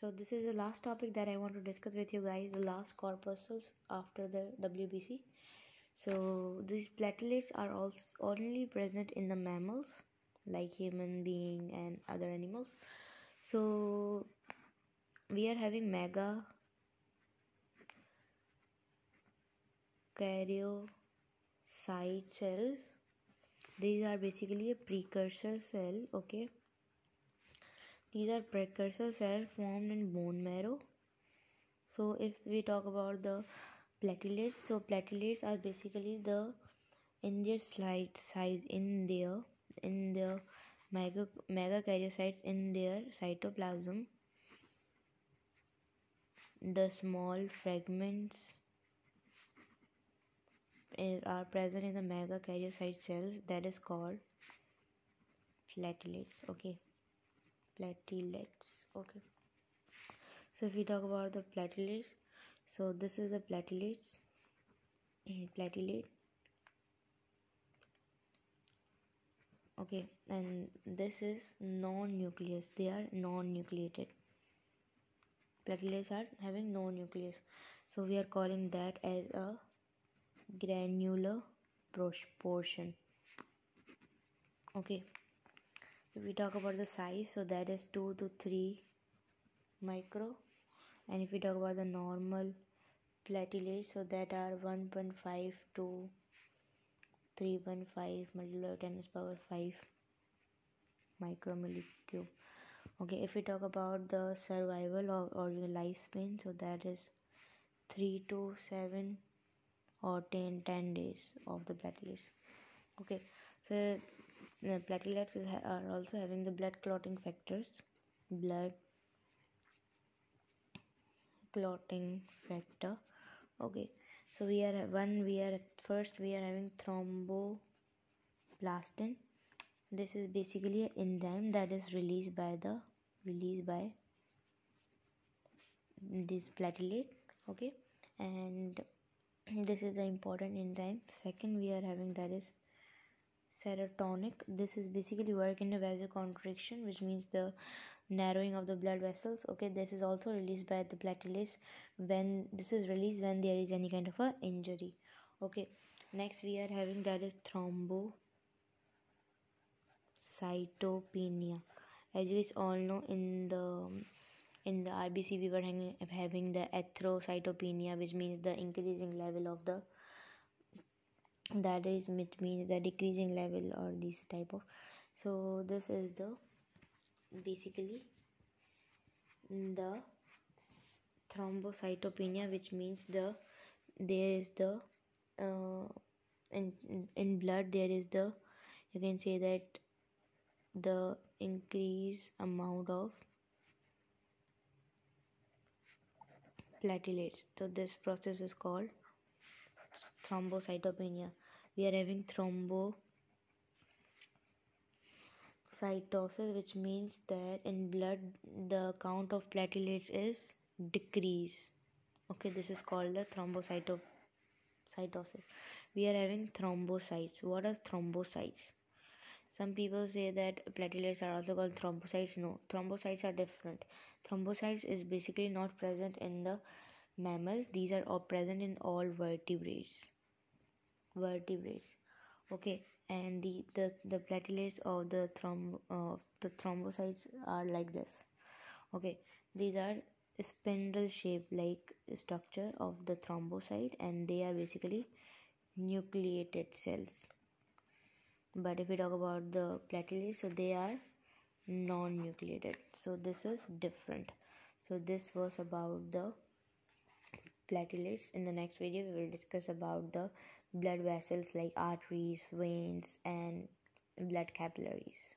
so this is the last topic that i want to discuss with you guys the last corpuscles after the wbc so these platelets are also only present in the mammals like human being and other animals. So we are having mega karyocyte cells. These are basically a precursor cell okay these are precursor cells formed in bone marrow. So if we talk about the platelets so platelets are basically the in their slide size in their in the mega megakaryocytes in their cytoplasm. The small fragments are present in the megakaryocyte cells that is called platelets okay platelets. Okay. So if we talk about the platelets so this is the platelets. Eh, platelet. Okay and this is non-nucleus. They are non-nucleated. Platelets are having no nucleus so we are calling that as a granular portion okay if we talk about the size so that is 2 to 3 micro. And if we talk about the normal platelets so that are 1.5 to 3.5 multiplied 10 power 5 micromolecule okay if we talk about the survival or, or your lifespan so that is 3 to 7 or 10 10 days of the platelets. Okay so the platelets are also having the blood clotting factors. Blood clotting factor. Okay. So we are one we are first we are having thromboplastin this is basically an enzyme that is released by the released by this platelet okay. And this is the important enzyme. Second we are having that is serotonin this is basically work in the vasoconstriction which means the narrowing of the blood vessels. Okay this is also released by the platelets when this is released when there is any kind of a injury. Okay next we are having that is thrombocytopenia. As you guys all know in the in the rbc we were having, having the erythrocytopenia which means the increasing level of the that is means the decreasing level or this type of. So this is the basically the thrombocytopenia which means the there is the uh, in in blood there is the you can say that the increase amount of platelets. So this process is called thrombocytopenia. We are having thrombocytosis which means that in blood the count of platelets is decrease okay this is called the thrombocytosis. We are having thrombocytes. What are thrombocytes? Some people say that platelets are also called thrombocytes. No thrombocytes are different. Thrombocytes is basically not present in the mammals. These are all present in all vertebrates vertebrates. Okay and the the, the platelets of the throm uh, the thrombocytes are like this. Okay these are spindle shaped like structure of the thrombocyte and they are basically nucleated cells. But if we talk about the platelets so they are non-nucleated. So this is different. So this was about the platelets. In the next video we will discuss about the blood vessels like arteries veins and blood capillaries